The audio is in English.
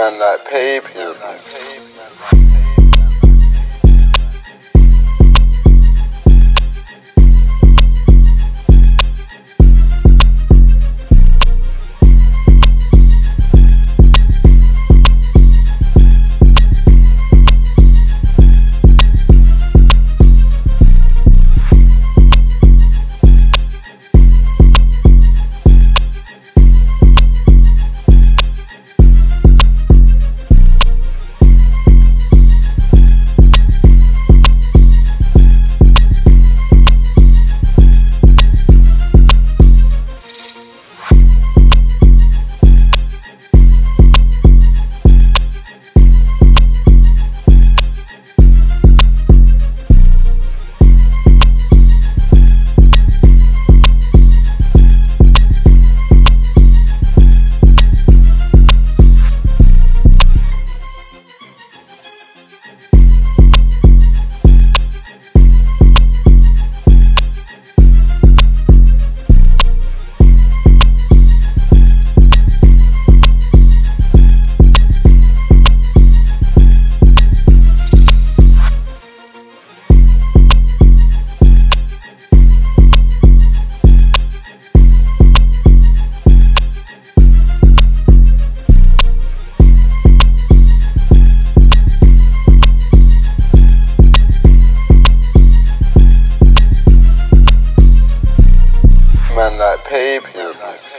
Man like paper. man like pay him.